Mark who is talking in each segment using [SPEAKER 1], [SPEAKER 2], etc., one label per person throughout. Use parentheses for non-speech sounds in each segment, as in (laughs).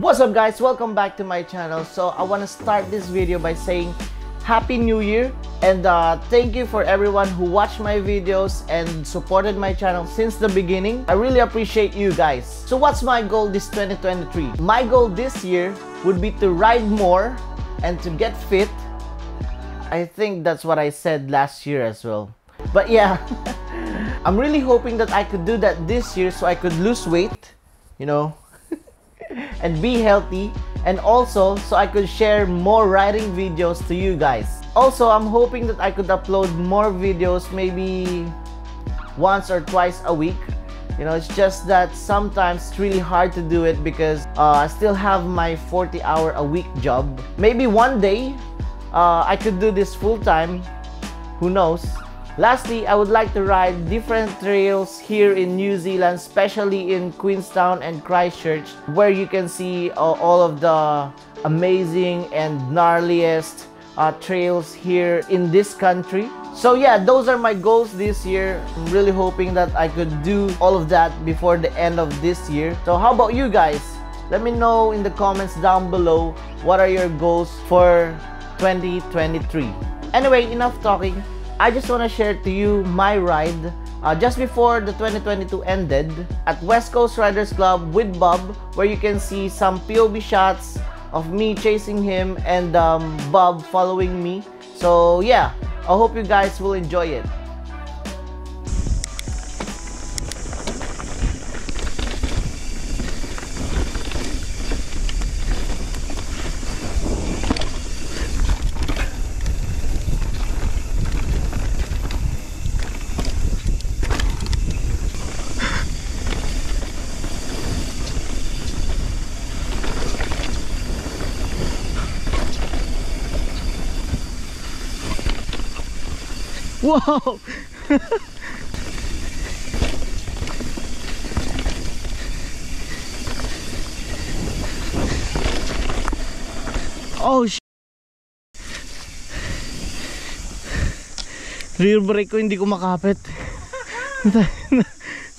[SPEAKER 1] What's up guys? Welcome back to my channel. So I want to start this video by saying Happy New Year and uh, thank you for everyone who watched my videos and supported my channel since the beginning. I really appreciate you guys. So what's my goal this 2023? My goal this year would be to ride more and to get fit. I think that's what I said last year as well. But yeah, (laughs) I'm really hoping that I could do that this year so I could lose weight, you know, and be healthy and also so I could share more riding videos to you guys. Also, I'm hoping that I could upload more videos maybe once or twice a week. You know, it's just that sometimes it's really hard to do it because uh, I still have my 40 hour a week job. Maybe one day uh, I could do this full time. Who knows? Lastly, I would like to ride different trails here in New Zealand, especially in Queenstown and Christchurch, where you can see uh, all of the amazing and gnarliest uh, trails here in this country. So yeah, those are my goals this year. I'm really hoping that I could do all of that before the end of this year. So how about you guys? Let me know in the comments down below what are your goals for 2023. Anyway, enough talking. I just want to share to you my ride uh, just before the 2022 ended at West Coast Riders Club with Bob where you can see some POV shots of me chasing him and um, Bob following me. So yeah, I hope you guys will enjoy it. Whoa! oh sh Rear brake ko hindi ko makapit. (laughs)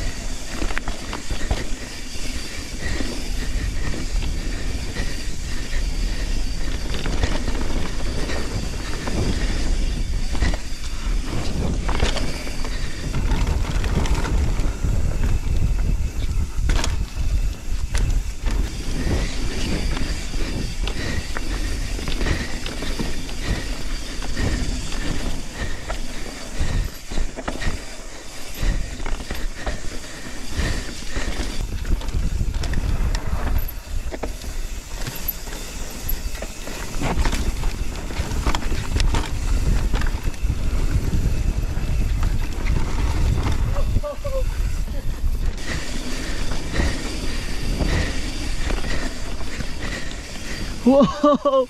[SPEAKER 1] Whoa! (laughs)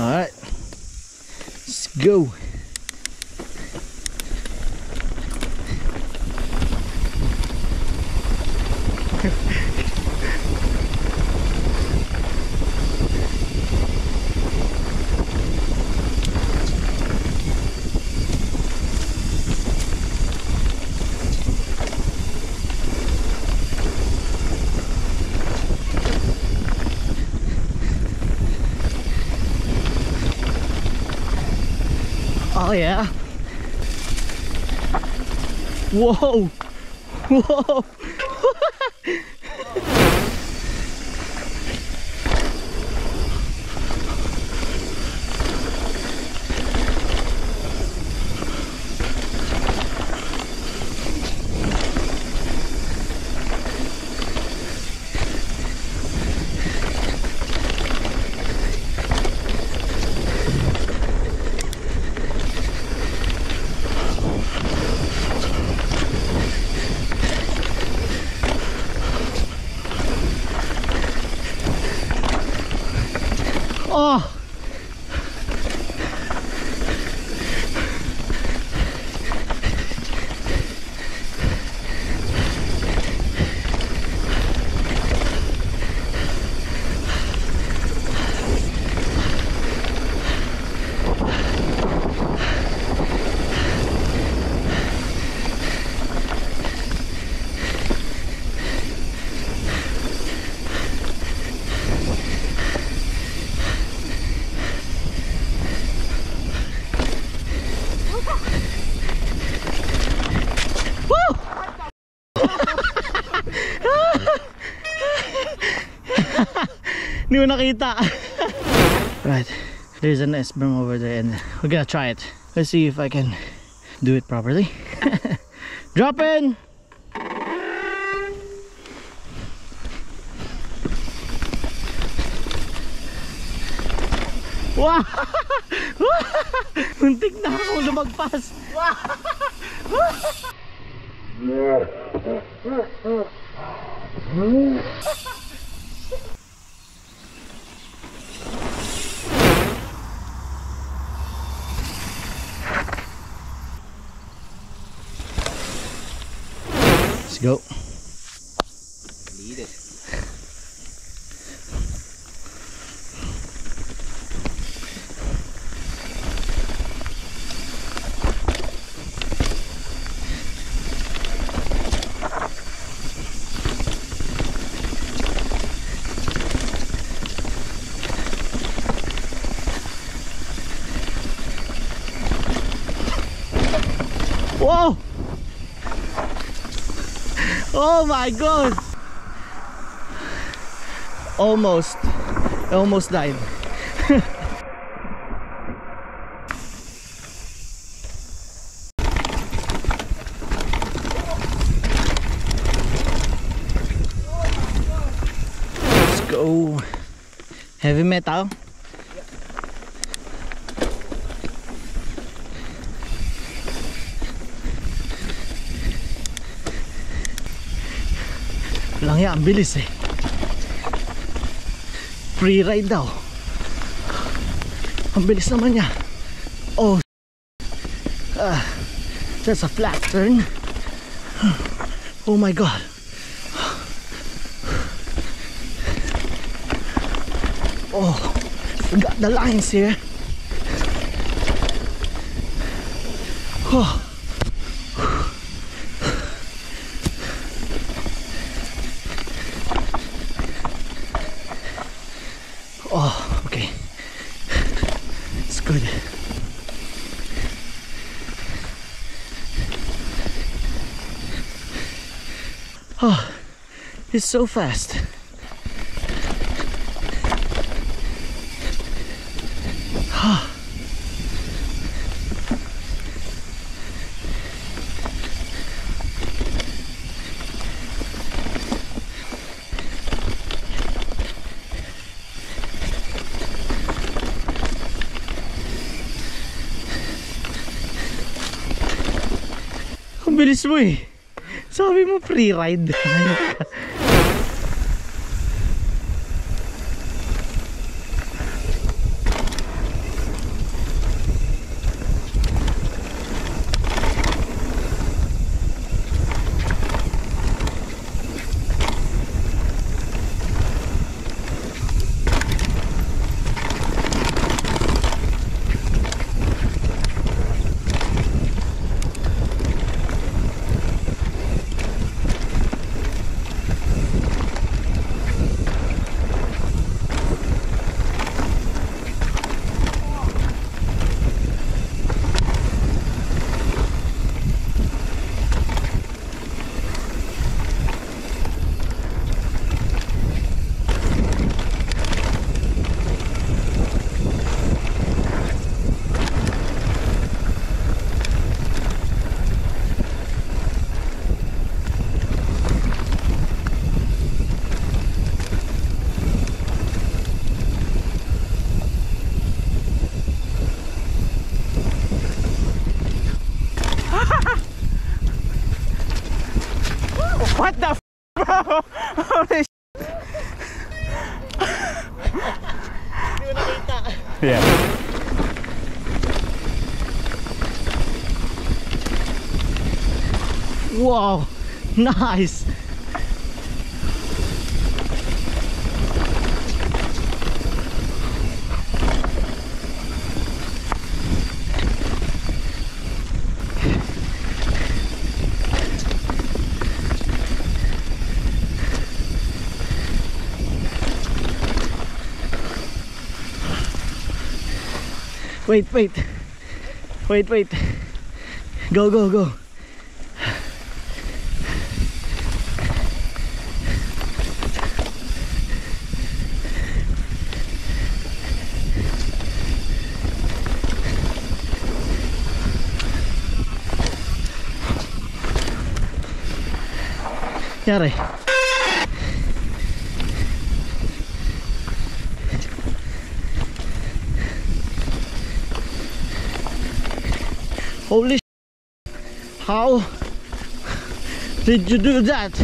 [SPEAKER 1] All right, let's go. Oh yeah. Whoa. (laughs) Whoa. Oh, Hindi nakita. (laughs) right. There's an S-berm over there and we're gonna try it. Let's see if I can do it properly. (laughs) Drop in! Wow! (laughs) Muntik na ako lumagpas. Let's go. Whoa! Oh my god! Almost. I almost died. (laughs) Let's go. Heavy metal. Yan, ang bilis eh. Free ride daw. Ang bilis naman niya. Oh. Ah, that's a flat turn. Oh my god. Oh, forgot the lines here. Oh, Oh, it's so fast. Ah. Ang bilis. Sabi mo free ride. (laughs) Holy Yeah. Wow, (laughs) nice. Wait, wait. Wait, wait. Go, go, go. Yari. Holy sh- How did you do that? (laughs)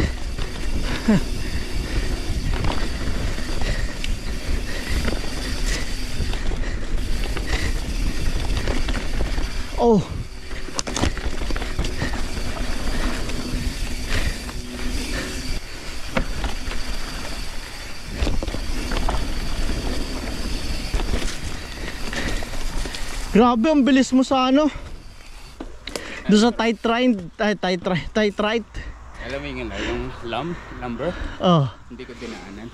[SPEAKER 1] oh. Grabe, ang bilis mo sa ano. Doon sa tight ay, tight ride, tight ride.
[SPEAKER 2] Alam mo yung, ano, yung lump, lumber,
[SPEAKER 1] Oh,
[SPEAKER 2] hindi ko dinaanan.